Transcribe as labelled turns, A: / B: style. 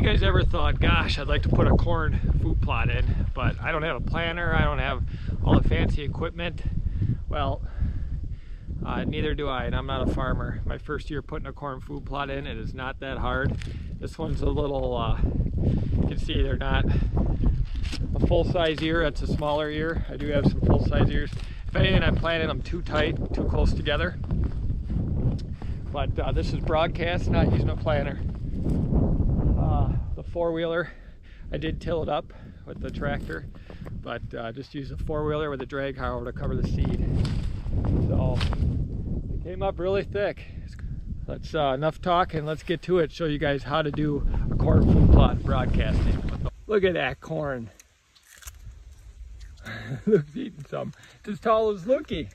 A: you guys ever thought, gosh, I'd like to put a corn food plot in, but I don't have a planter, I don't have all the fancy equipment? Well, uh, neither do I, and I'm not a farmer. My first year putting a corn food plot in, it is not that hard. This one's a little, uh, you can see they're not a full-size ear, it's a smaller ear. I do have some full-size ears. If anything, I'm planting them too tight, too close together. But uh, this is broadcast, not using a planter. Four-wheeler, I did till it up with the tractor, but uh, just use a four-wheeler with a drag harrow to cover the seed. So it came up really thick. Let's uh, enough talk and let's get to it. Show you guys how to do a corn food plot broadcasting. Look at that corn. Look, eating some. It's as tall as Lookie.